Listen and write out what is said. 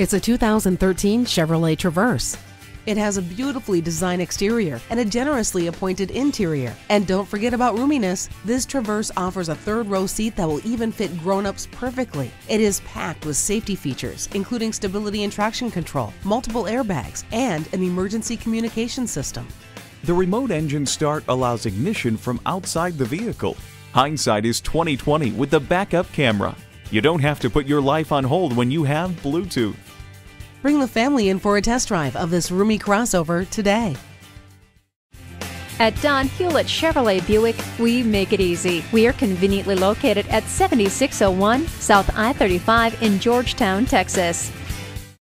It's a 2013 Chevrolet Traverse. It has a beautifully designed exterior and a generously appointed interior. And don't forget about roominess. This Traverse offers a third row seat that will even fit grown-ups perfectly. It is packed with safety features, including stability and traction control, multiple airbags, and an emergency communication system. The remote engine start allows ignition from outside the vehicle. Hindsight is 2020 with the backup camera. You don't have to put your life on hold when you have Bluetooth. Bring the family in for a test drive of this roomy crossover today. At Don Hewlett Chevrolet Buick, we make it easy. We are conveniently located at 7601 South I 35 in Georgetown, Texas.